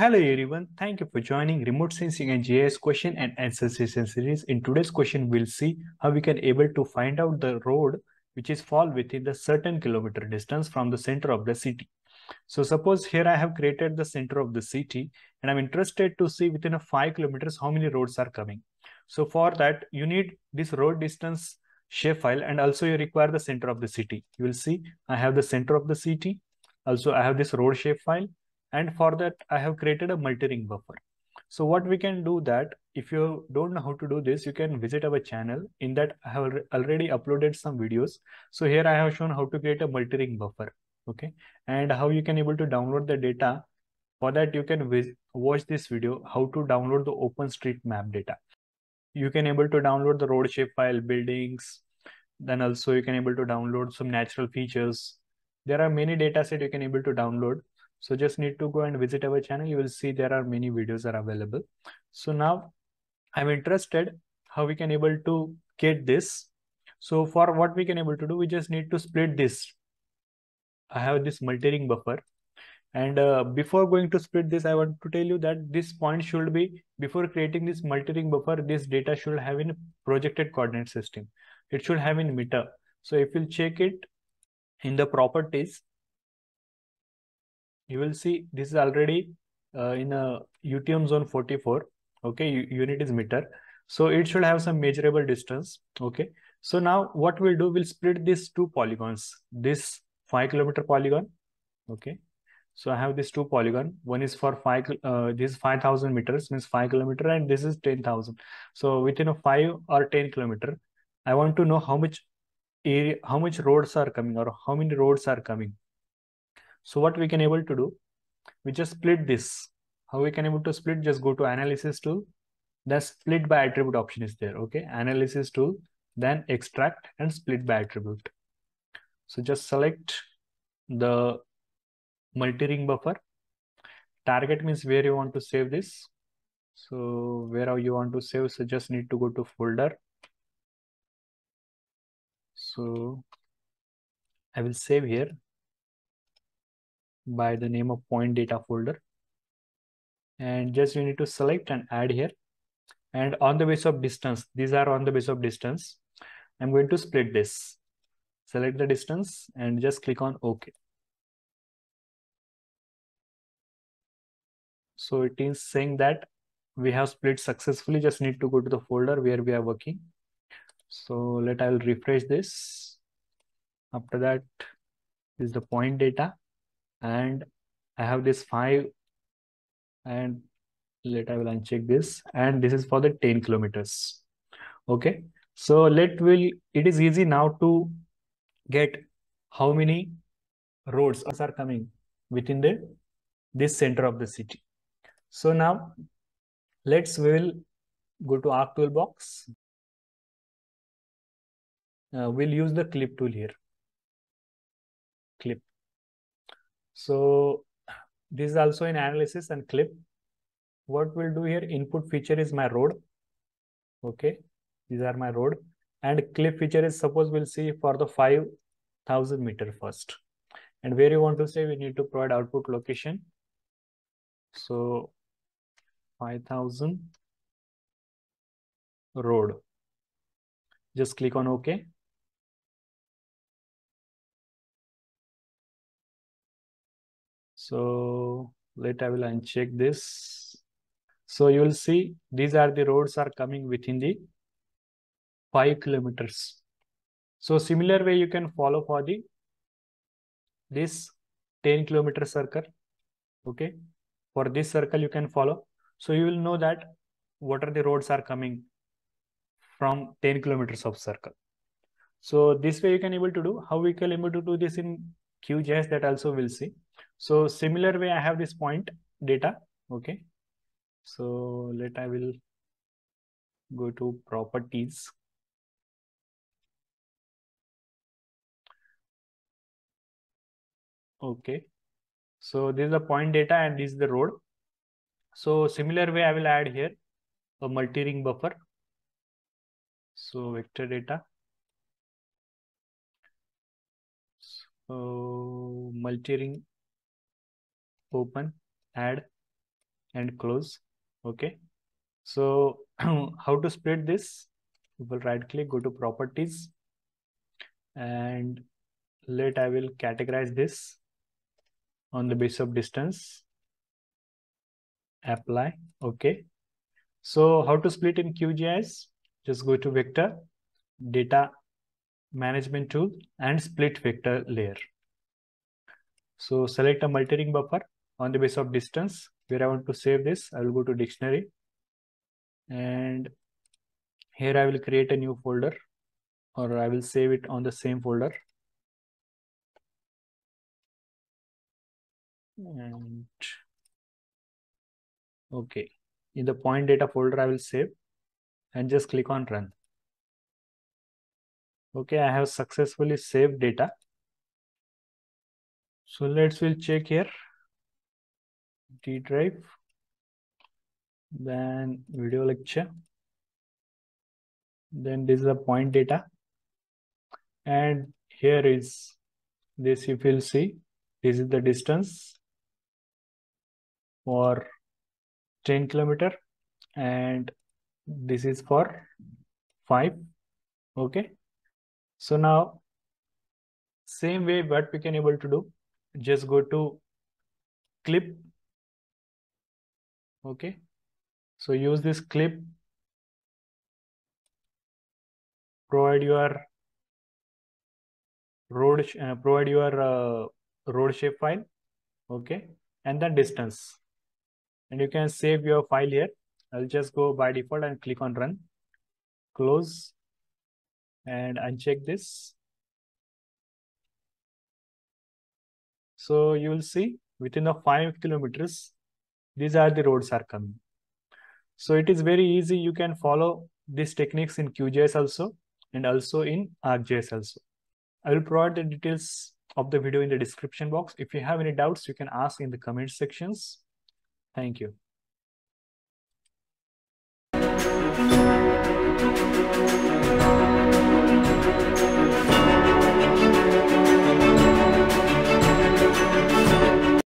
Hello everyone, thank you for joining Remote Sensing and GIS question and answer session series. In today's question, we'll see how we can able to find out the road which is fall within the certain kilometer distance from the center of the city. So suppose here I have created the center of the city and I'm interested to see within a five kilometers how many roads are coming. So for that, you need this road distance shapefile and also you require the center of the city. You will see I have the center of the city. Also, I have this road shapefile and for that I have created a multi-ring buffer. So what we can do that if you don't know how to do this, you can visit our channel. In that I have already uploaded some videos. So here I have shown how to create a multi-ring buffer. Okay. And how you can able to download the data. For that you can watch this video, how to download the OpenStreetMap data. You can able to download the road shape file, buildings. Then also you can able to download some natural features. There are many data set you can able to download so just need to go and visit our channel. You will see there are many videos are available. So now I'm interested how we can able to get this. So for what we can able to do, we just need to split this. I have this multi-ring buffer. And uh, before going to split this, I want to tell you that this point should be, before creating this multi-ring buffer, this data should have in projected coordinate system. It should have in meter. So if you check it in the properties, you will see this is already uh, in a UTM zone 44. Okay, unit is meter. So it should have some measurable distance. Okay. So now what we'll do, we'll split these two polygons. This five kilometer polygon. Okay. So I have these two polygon. One is for five, uh, this is 5,000 meters means five kilometer and this is 10,000. So within a five or 10 kilometer, I want to know how much area, how much roads are coming or how many roads are coming. So what we can able to do, we just split this. How we can able to split, just go to analysis tool. The split by attribute option is there. Okay, analysis tool, then extract and split by attribute. So just select the multi-ring buffer. Target means where you want to save this. So where you want to save, so just need to go to folder. So I will save here by the name of point data folder. And just you need to select and add here. And on the base of distance, these are on the base of distance. I'm going to split this. Select the distance and just click on OK. So it is saying that we have split successfully. Just need to go to the folder where we are working. So let I will refresh this. After that is the point data and I have this five and let I will uncheck this and this is for the 10 kilometers. Okay. So let will it is easy now to get how many roads are coming within the this center of the city. So now let's we will go to arc toolbox. Uh, we'll use the clip tool here. Clip. So this is also in analysis and clip. What we'll do here, input feature is my road. Okay, these are my road. And clip feature is suppose we'll see for the 5000 meter first. And where you want to say we need to provide output location. So 5000 road. Just click on OK. So let I will uncheck this. So you will see these are the roads are coming within the five kilometers. So similar way you can follow for the this 10 kilometer circle. Okay. For this circle you can follow. So you will know that what are the roads are coming from 10 kilometers of circle. So this way you can able to do how we can able to do this in QGIS that also we'll see. So similar way, I have this point data. Okay. So let I will go to properties. Okay. So this is the point data and this is the road. So similar way, I will add here a multi-ring buffer. So vector data. So multi-ring open add and close. Okay. So how to split this? We will right click go to properties and let I will categorize this on the base of distance. Apply. Okay. So how to split in QGIS just go to vector data management tool and split vector layer. So select a multi-ring buffer on the base of distance where I want to save this I will go to dictionary. And here I will create a new folder or I will save it on the same folder. And okay. In the point data folder I will save and just click on run. Okay I have successfully saved data. So let's will check here D drive then video lecture then this is the point data and here is this if you'll see this is the distance for 10 kilometer and this is for 5 okay? So now same way what we can able to do just go to clip okay. So use this clip. Provide your road uh, provide your uh, road shape file. Okay. And then distance. And you can save your file here. I'll just go by default and click on run, close. And uncheck this. So you will see within the five kilometers, these are the roads are coming so it is very easy you can follow these techniques in QGIS also and also in ArcGIS also. I will provide the details of the video in the description box. If you have any doubts, you can ask in the comment sections. Thank you.